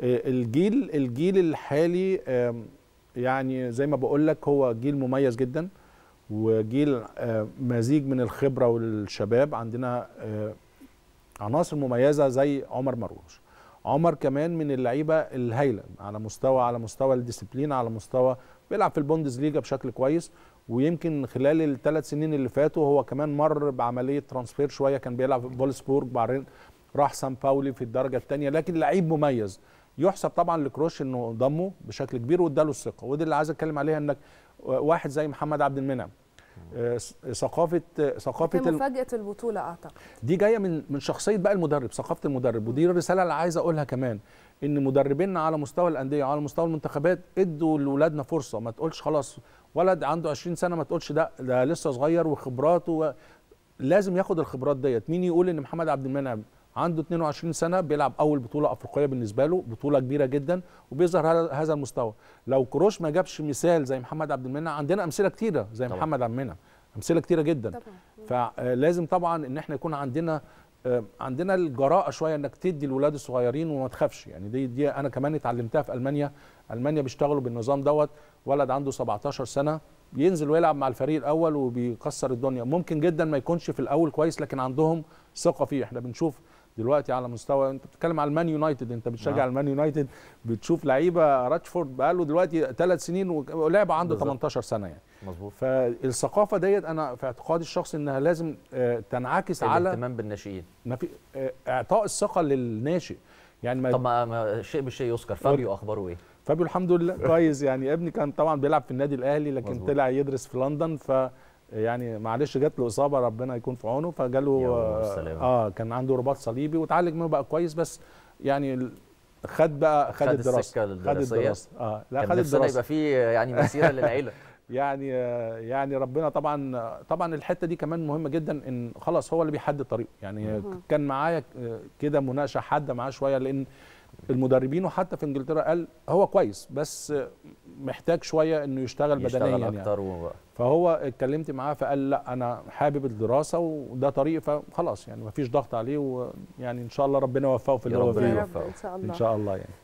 الجيل الجيل الحالي يعني زي ما بقول لك هو جيل مميز جدا وجيل آه، مزيج من الخبرة والشباب. عندنا آه، عناصر مميزة زي عمر مرموش عمر كمان من اللعيبة الهايلة على مستوى على مستوى ال discipline على مستوى بيلعب في البوندسليجا بشكل كويس. ويمكن خلال الثلاث سنين اللي فاتوا هو كمان مر بعملية transfer شوية كان بيلعب في فولفسبورج بعدين راح سان باولي في الدرجة الثانية لكن لعيب مميز يحسب طبعا لكروش إنه ضمه بشكل كبير واداله الثقة. ودي اللي عايز أتكلم عليها إنك واحد زي محمد عبد المنعم. آه، ثقافه ثقافة مفاجأة البطولة أعتقد. دي جاية من من شخصية بقى المدرب ثقافة المدرب. ودي الرساله اللي عايز أقولها كمان إن مدربينا على مستوى الأندية وعلى مستوى المنتخبات إدوا لاولادنا فرصة. ما تقولش خلاص ولد عنده 20 سنة ما تقولش ده ده لسه صغير وخبراته و... لازم ياخد الخبرات ديت. مين يقول إن محمد عبد المنعم عنده 22 سنة بيلعب أول بطولة أفريقية بالنسبة له بطولة كبيرة جدا وبيظهر هذا- المستوى. لو كروش ما جابش مثال زي محمد عبد المنعم عندنا أمثلة كتيرة زي طبعا. محمد عبد المنعم أمثلة كتيرة جدا. طبعا. فلازم طبعا إن إحنا يكون عندنا آه، عندنا الجراءة شوية إنك تدي الولاد الصغيرين وما تخافش. يعني دي دي أنا كمان اتعلمتها في ألمانيا. ألمانيا بيشتغلوا بالنظام دوت. ولد عنده 17 سنة ينزل ويلعب مع الفريق الأول وبيكسر الدنيا. ممكن جدا ما يكونش في الأول كويس لكن عندهم ثقة فيه. إحنا بنشوف دلوقتي على مستوى انت بتتكلم على المان يونايتد انت بتشجع نعم. المان يونايتد بتشوف لعيبة راتشفورد بقاله دلوقتي ثلاث سنين ولعب عنده بالظبط. 18 سنة يعني مظبوط فالثقافة ديت أنا في اعتقادي الشخصي إنها لازم آه، تنعكس على الاهتمام بالناشئين ما في آه، إعطاء الثقة للناشئ يعني ما طب ما شيء بالشيء يذكر فابيو أخباره إيه؟ فابيو الحمد لله كويس يعني ابني كان طبعا بيلعب في النادي الأهلي لكن مظبوط. طلع يدرس في لندن ف يعني معلش جات له إصابة ربنا يكون في عونه فجاله آه. آه كان عنده رباط صليبي وتعالج منه بقى كويس بس يعني خد بقى خد, خد الدراسة. السكة خد؟ الدراسة. آه لا كان خد الدراسة. يبقى في يعني مسيرة للعيلة. يعني يعني ربنا طبعا طبعا الحتة دي كمان مهمة جدا إن خلاص هو اللي بيحدد طريقه. يعني كان معايا كده مناقشة حادة معاه شوية لأن المدربين وحتى في إنجلترا قال هو كويس بس محتاج شوية إنه يشتغل, بدنيا يشتغل يعني. أكتر و... فهو اتكلمت معاه فقال لأ أنا حابب الدراسة وده طريق فخلاص يعني مفيش ضغط عليه ويعني إن شاء الله ربنا يوفقه في اللي هو فيه. إن شاء الله يعني.